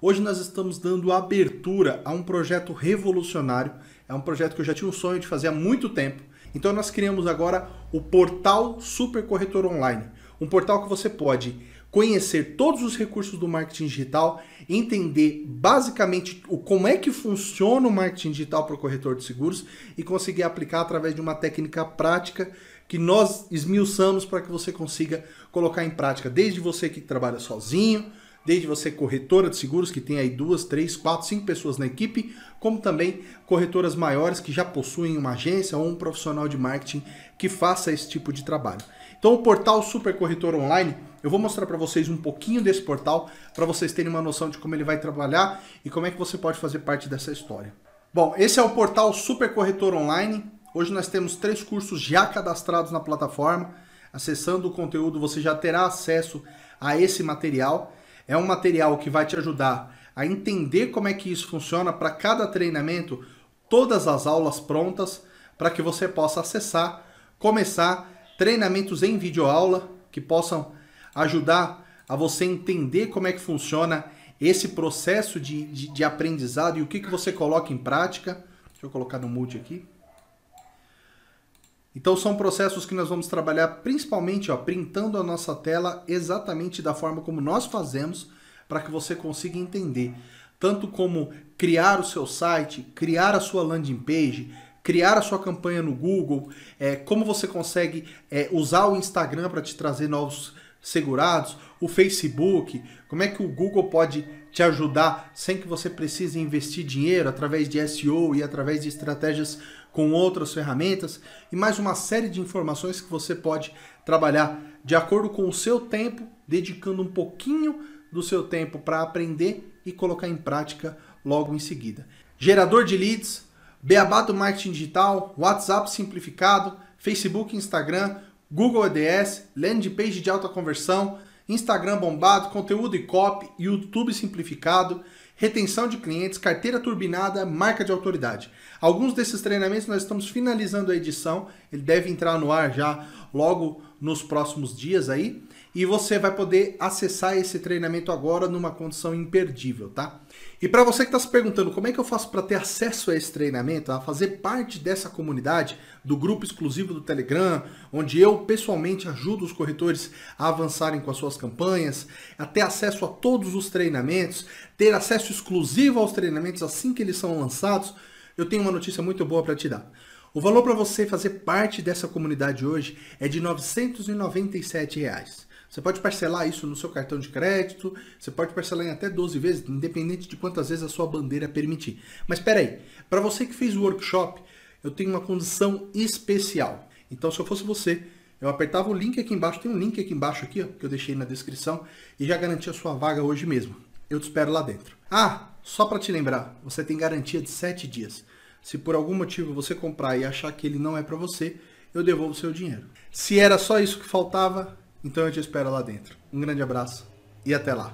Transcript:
Hoje nós estamos dando abertura a um projeto revolucionário. É um projeto que eu já tinha um sonho de fazer há muito tempo. Então nós criamos agora o portal Super Corretor Online. Um portal que você pode conhecer todos os recursos do marketing digital, entender basicamente o, como é que funciona o marketing digital para o corretor de seguros e conseguir aplicar através de uma técnica prática que nós esmiuçamos para que você consiga colocar em prática, desde você que trabalha sozinho, desde você corretora de seguros, que tem aí duas, três, quatro, cinco pessoas na equipe, como também corretoras maiores que já possuem uma agência ou um profissional de marketing que faça esse tipo de trabalho. Então o portal Super Corretor Online, eu vou mostrar para vocês um pouquinho desse portal, para vocês terem uma noção de como ele vai trabalhar e como é que você pode fazer parte dessa história. Bom, esse é o portal Super Corretor Online. Hoje nós temos três cursos já cadastrados na plataforma. Acessando o conteúdo, você já terá acesso a esse material. É um material que vai te ajudar a entender como é que isso funciona para cada treinamento, todas as aulas prontas para que você possa acessar, começar treinamentos em videoaula que possam ajudar a você entender como é que funciona esse processo de, de, de aprendizado e o que, que você coloca em prática. Deixa eu colocar no mute aqui. Então são processos que nós vamos trabalhar principalmente ó, printando a nossa tela exatamente da forma como nós fazemos para que você consiga entender. Tanto como criar o seu site, criar a sua landing page, criar a sua campanha no Google, é, como você consegue é, usar o Instagram para te trazer novos segurados, o Facebook, como é que o Google pode te ajudar sem que você precise investir dinheiro através de SEO e através de estratégias com outras ferramentas? E mais uma série de informações que você pode trabalhar de acordo com o seu tempo, dedicando um pouquinho do seu tempo para aprender e colocar em prática logo em seguida. Gerador de leads, Beabá do marketing digital, WhatsApp simplificado, Facebook, Instagram, Google ADS, landing page de alta conversão, Instagram bombado, conteúdo e copy, YouTube simplificado, retenção de clientes, carteira turbinada, marca de autoridade. Alguns desses treinamentos nós estamos finalizando a edição, ele deve entrar no ar já logo nos próximos dias aí, e você vai poder acessar esse treinamento agora numa condição imperdível, tá? E para você que está se perguntando como é que eu faço para ter acesso a esse treinamento, a fazer parte dessa comunidade, do grupo exclusivo do Telegram, onde eu pessoalmente ajudo os corretores a avançarem com as suas campanhas, a ter acesso a todos os treinamentos, ter acesso exclusivo aos treinamentos assim que eles são lançados, eu tenho uma notícia muito boa para te dar. O valor para você fazer parte dessa comunidade hoje é de 997 reais. Você pode parcelar isso no seu cartão de crédito, você pode parcelar em até 12 vezes, independente de quantas vezes a sua bandeira permitir. Mas espera aí, para você que fez o workshop, eu tenho uma condição especial. Então, se eu fosse você, eu apertava o link aqui embaixo, tem um link aqui embaixo aqui, ó, que eu deixei na descrição, e já garanti a sua vaga hoje mesmo. Eu te espero lá dentro. Ah, só para te lembrar, você tem garantia de 7 dias. Se por algum motivo você comprar e achar que ele não é para você, eu devolvo seu dinheiro. Se era só isso que faltava, então eu te espero lá dentro. Um grande abraço e até lá.